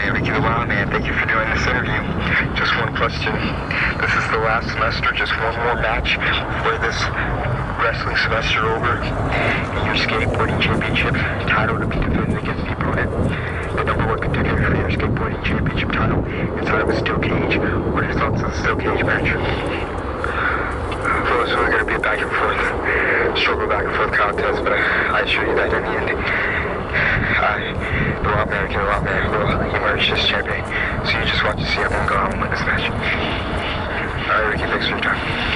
Thank you the Wildman. Thank you for doing this interview. Just one question. This is the last semester, just one more match Where this wrestling semester over. And your skateboarding championship title to be defended against the opponent. The number one contender for your skateboarding championship title inside of a steel cage. What are your thoughts on the steel cage match? Well, it's only going to be a back and forth, struggle back and forth contest, but I assure you that in the end, I, the Rock Man, Rock Man, watch to see how I'm going with this match. I'll keep for time.